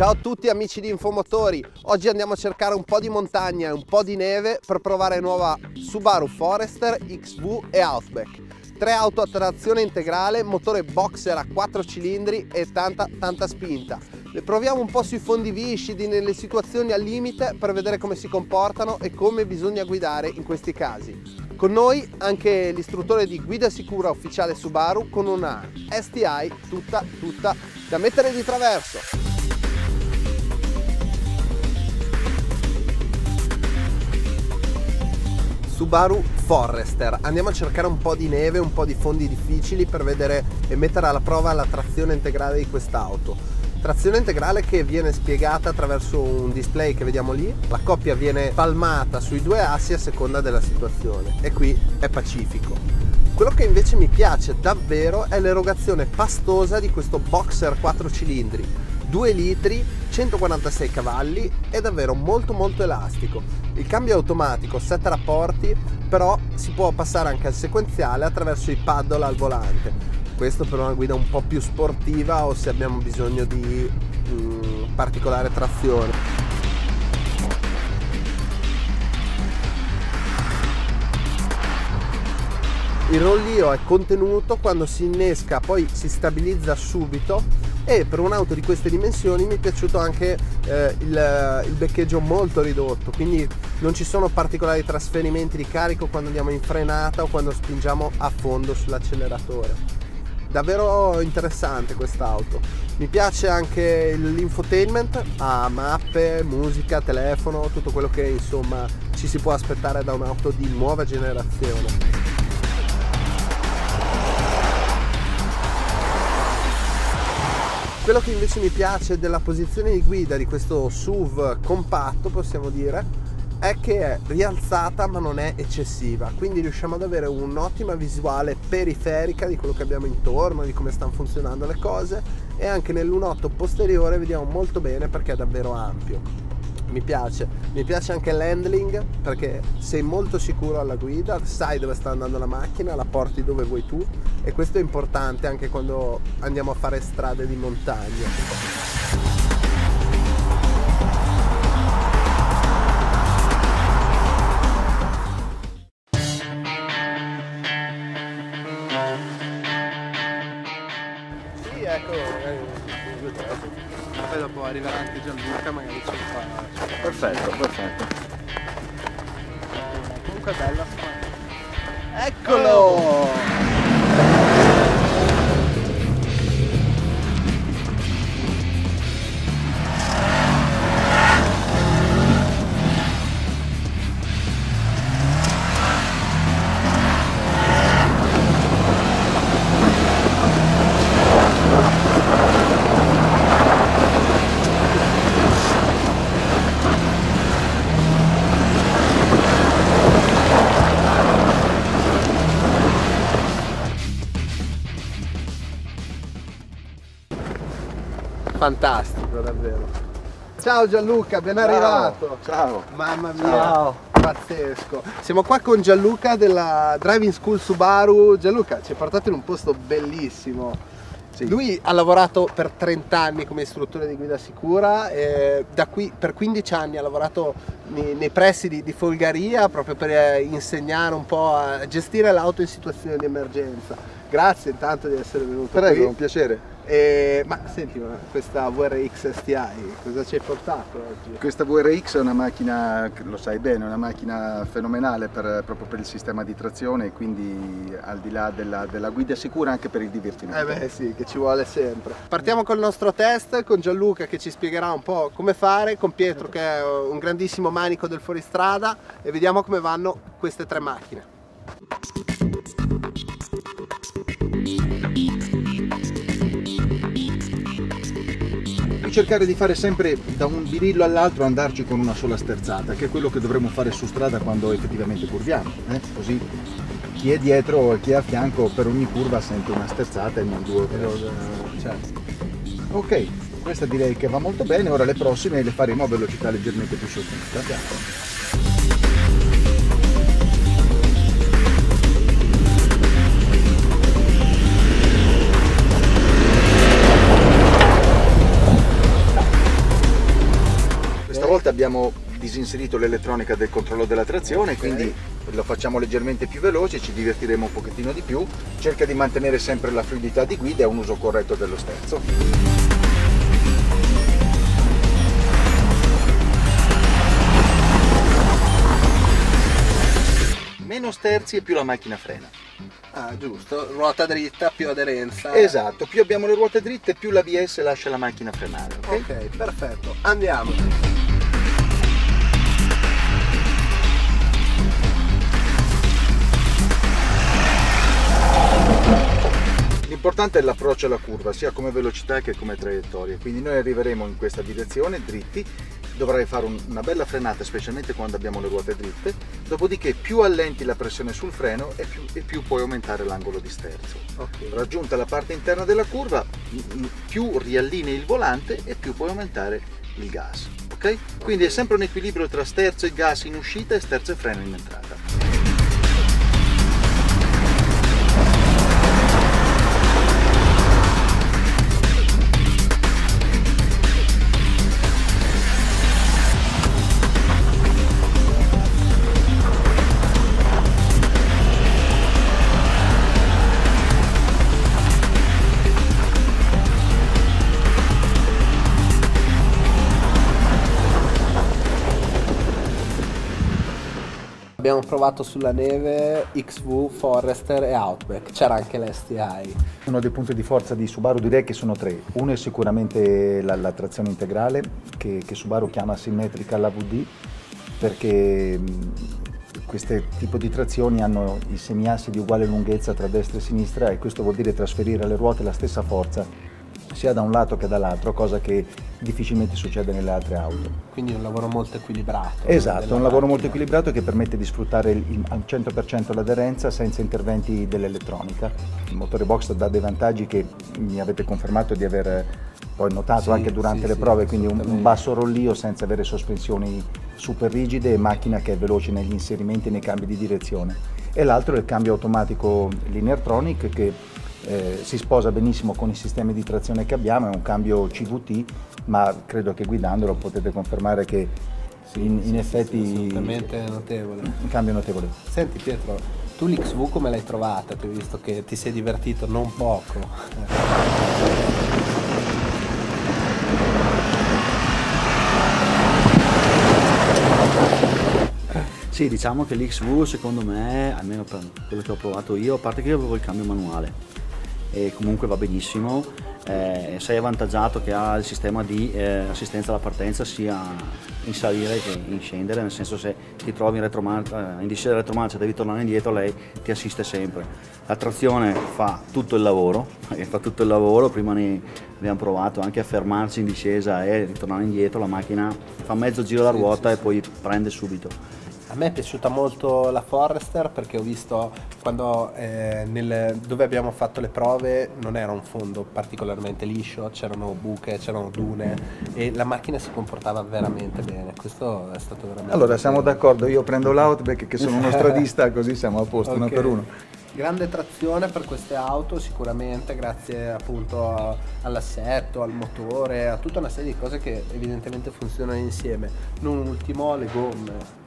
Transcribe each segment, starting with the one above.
Ciao a tutti amici di Infomotori, oggi andiamo a cercare un po' di montagna e un po' di neve per provare nuova Subaru Forester, XV e Outback. Tre auto a trazione integrale, motore boxer a 4 cilindri e tanta tanta spinta. Le proviamo un po' sui fondi viscidi, nelle situazioni al limite per vedere come si comportano e come bisogna guidare in questi casi. Con noi anche l'istruttore di guida sicura ufficiale Subaru con una STI tutta tutta da mettere di traverso. Subaru Forester. Andiamo a cercare un po' di neve, un po' di fondi difficili per vedere e mettere alla prova la trazione integrale di quest'auto. Trazione integrale che viene spiegata attraverso un display che vediamo lì. La coppia viene palmata sui due assi a seconda della situazione e qui è pacifico. Quello che invece mi piace davvero è l'erogazione pastosa di questo boxer 4 cilindri 2 litri, 146 cavalli, è davvero molto molto elastico. Il cambio è automatico, 7 rapporti, però si può passare anche al sequenziale attraverso i paddle al volante. Questo per una guida un po' più sportiva o se abbiamo bisogno di mm, particolare trazione. Il rollio è contenuto quando si innesca poi si stabilizza subito e per un'auto di queste dimensioni mi è piaciuto anche eh, il, il, beccheggio molto ridotto quindi non ci sono particolari trasferimenti di carico quando andiamo in frenata o quando spingiamo a fondo sull'acceleratore. Davvero interessante quest'auto. Mi piace anche l'infotainment ha mappe, musica, telefono tutto quello che insomma ci si può aspettare da un'auto di nuova generazione Quello che invece mi piace della posizione di guida di questo SUV compatto, possiamo dire, è che è rialzata ma non è eccessiva, quindi riusciamo ad avere un'ottima visuale periferica di quello che abbiamo intorno, di come stanno funzionando le cose e anche nel lunotto posteriore vediamo molto bene perché è davvero ampio mi piace. Mi piace anche l'handling perché sei molto sicuro alla guida, sai dove sta andando la macchina, la porti dove vuoi tu e questo è importante anche quando andiamo a fare strade di montagna. È bella Eccolo! Fantastico davvero ciao Gianluca ben ciao. arrivato ciao mamma mia ciao. pazzesco siamo qua con Gianluca della Driving School Subaru Gianluca ci hai portato in un posto bellissimo sì. lui ha lavorato per 30 anni come istruttore di guida sicura e da qui per 15 anni ha lavorato nei, nei pressi di, di Folgaria proprio per eh, insegnare un po' a gestire l'auto in situazioni di emergenza grazie intanto di essere venuto prego qui. un piacere e, ma senti, questa VRX STI cosa ci hai portato oggi? Questa VRX è una macchina, lo sai bene, una macchina fenomenale per, proprio per il sistema di trazione e quindi al di là della, della, guida sicura anche per il divertimento. Eh beh sì, che ci vuole sempre. Partiamo col nostro test con Gianluca che ci spiegherà un po' come fare, con Pietro che è un grandissimo manico del fuoristrada e vediamo come vanno queste tre macchine cercare di fare sempre da un birillo all'altro andarci con una sola sterzata, che è quello che dovremmo fare su strada quando effettivamente curviamo, eh? così chi è dietro e chi è a fianco per ogni curva sente una sterzata e non due. Certo. Ok, questa direi che va molto bene, ora le prossime le faremo a velocità leggermente più sostenuta. Abbiamo disinserito l'elettronica del controllo della trazione, Ok. quindi lo facciamo leggermente più veloce, ci divertiremo un pochettino di più, cerca di mantenere sempre la fluidità di guida e un uso corretto dello sterzo. Meno sterzi e più la macchina frena. Ah, giusto, ruota dritta più aderenza. Esatto, più abbiamo le ruote dritte più l'ABS lascia la macchina frenare, ok? Ok, perfetto. Andiamo. L'importante è l'approccio alla curva, sia come velocità che come traiettoria. Quindi noi arriveremo in questa direzione dritti, dovrai fare un- una bella frenata, specialmente quando abbiamo le ruote dritte, dopodiché più allenti la pressione sul freno e più, e più puoi aumentare l'angolo di sterzo. Ok. Raggiunta la parte interna della curva, più riallinei il volante e più puoi aumentare il gas. Ok? Quindi è sempre un equilibrio tra sterzo e gas in uscita e sterzo e freno in entrata. Abbiamo provato sulla neve XV, Forester e Outback. C'era anche l'STI. Uno dei punti di forza di Subaru direi che sono tre. Uno è sicuramente la, la trazione integrale che, che Subaru chiama simmetrica LVD perché mh, questi tipo di trazioni hanno i semiassi di uguale lunghezza tra destra e sinistra e questo vuol dire trasferire alle ruote la stessa forza sia da un lato che dall'altro, cosa che difficilmente succede nelle altre auto. Quindi un lavoro molto equilibrato. Esatto, è un lavoro macchina. molto equilibrato che permette di sfruttare il- al 100% l'aderenza senza interventi dell'elettronica. Il motore box dà dei vantaggi che mi avete confermato di aver poi notato Sì, anche durante sì, le sì, prove, quindi un, basso rollio senza avere sospensioni super rigide e macchina che è veloce negli inserimenti e nei cambi di direzione. E l'altro è il cambio automatico Lineartronic che eh, si sposa benissimo con i sistemi di trazione che abbiamo, è un cambio CVT, ma credo che guidandolo potete confermare che in, in effetti Assolutamente notevole. un cambio notevole. Senti Pietro, tu l'XV come l'hai trovata? Ti ho visto che ti sei divertito non poco. Sì, diciamo che l'XV secondo me, almeno per quello che ho provato io, a parte che io avevo il cambio manuale e comunque va benissimo, eh, sei avvantaggiato che ha il sistema di eh, assistenza alla partenza sia in salire che in scendere, nel senso se ti trovi in, retromarcia, in discesa retromarcia e devi tornare indietro lei ti assiste sempre. La trazione fa tutto il lavoro, fa tutto il lavoro, prima ne abbiamo provato anche a fermarci in discesa e ritornare indietro, la macchina fa mezzo giro la ruota e poi prende subito. A me è piaciuta molto la Forester perché ho visto quando eh, nel- dove abbiamo fatto le prove non era un fondo particolarmente liscio, c'erano buche, c'erano dune e la macchina si comportava veramente bene. Questo è stato veramente Allora siamo d'accordo, io prendo l'Outback che sono uno stradista così siamo a posto, uno Ok. per uno. Grande trazione per queste auto sicuramente grazie appunto all'assetto, al motore, a tutta una serie di cose che evidentemente funzionano insieme. Non ultimo le gomme.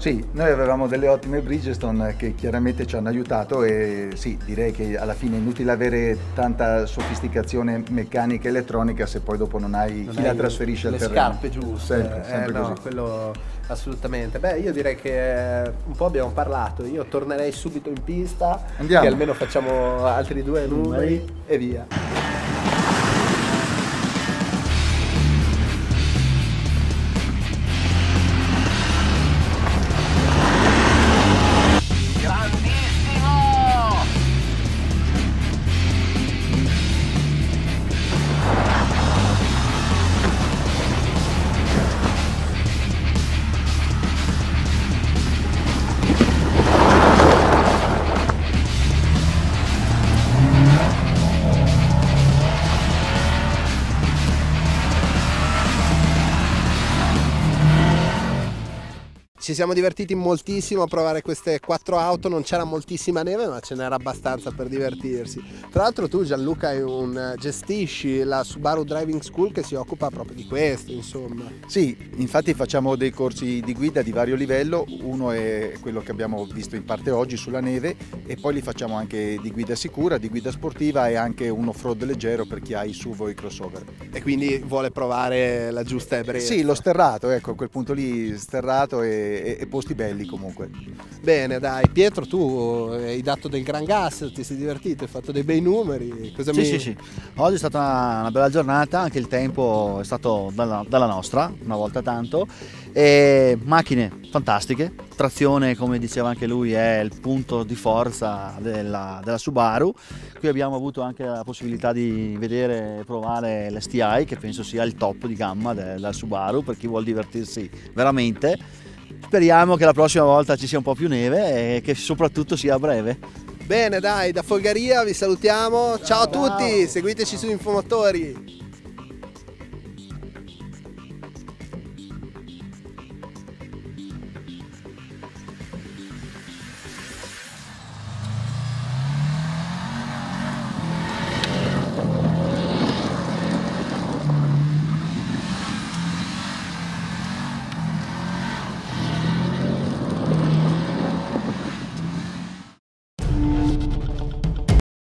Sì, noi avevamo delle ottime Bridgestone che chiaramente ci hanno aiutato e sì, direi che alla fine è inutile avere tanta sofisticazione meccanica e elettronica se poi dopo non hai Non chi hai la trasferisce al le terreno. scarpe giuste. Sempre, sempre Eh, no, così. quello assolutamente. Beh, io direi che eh, un po' abbiamo parlato. Io tornerei subito in pista, Andiamo. che almeno facciamo altri due numeri e via. Ci siamo divertiti moltissimo a provare queste quattro auto, non c'era moltissima neve ma ce n'era abbastanza per divertirsi. Tra l'altro tu Gianluca un, gestisci la Subaru Driving School che si occupa proprio di questo, insomma. Sì, infatti facciamo dei corsi di guida di vario livello, uno è quello che abbiamo visto in parte oggi sulla neve e poi li facciamo anche di guida sicura, di guida sportiva e anche un off-road leggero per chi ha i SUV o i crossover. E quindi vuole provare la giusta ebbrezza? Sì, lo sterrato, ecco, a quel punto lì sterrato e, e, posti belli comunque. Bene, dai, Pietro, tu hai dato del gran gas, ti sei divertito, hai fatto dei bei numeri. Cosa sì, mi... sì, sì. Oggi è stata una, una, bella giornata, anche il tempo è stato dalla, dalla nostra, una volta tanto. E macchine fantastiche, trazione come diceva anche lui è il punto di forza della, della Subaru. Qui abbiamo avuto anche la possibilità di vedere e provare l'STI che penso sia il top di gamma della Subaru per chi vuole divertirsi veramente. Speriamo che la prossima volta ci sia un po' più neve e che soprattutto sia a breve. Bene dai, da Folgaria vi salutiamo, ciao, ciao a tutti, seguiteci su Infomotori.